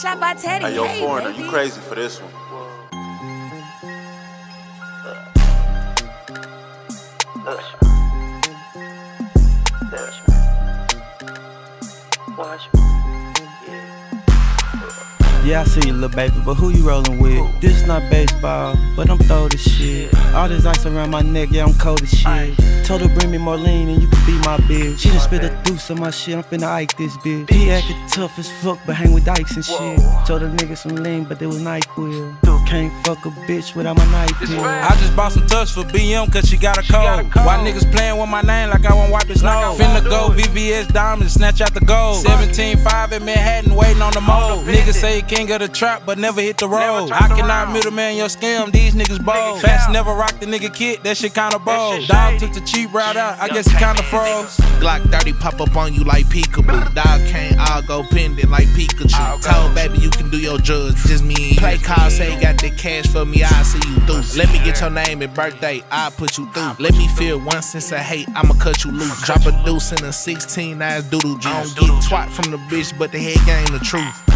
Shot by Teddy. Hey, yo, hey, foreigner, baby. you crazy for this one. Yeah, I see you, little baby, but who you rolling with? This not baseball, but I'm throw this shit. All this ice around my neck, yeah, I'm cold as shit. Told her bring me Marlene and you can be my bitch. She done spit a deuce on my shit, I'm finna Ike this bitch. He acted tough as fuck, but hang with dykes and shit. Told the nigga some lean, but they was NyQuil. Can't fuck a bitch without my night pill. I just bought some touch for BM cause she got a cold. Why niggas playing with my name like I won't wipe his nose? Finna go VVS diamonds, snatch out the gold. 17.5 in Manhattan, waiting on the mold. Niggas say king of the trap, but never hit the road. I cannot middleman your scam, these niggas bold. Fast never rock the nigga kit, that shit kinda bold. Dog took the cheap route out, I guess he kinda froze. Glock 30 pop up on you like peekaboo. Dog can't all go pendant like Pikachu. Baby you can do your drugs, just me and you. Play call, say you got the cash for me, I'll see you through. Let me get your name and birthday, I'll put you through. Let me feel one sense of hate, I'ma cut you loose. Drop a deuce in a 16 ass doodle juice. I don't get twat from the bitch, but the head game the truth.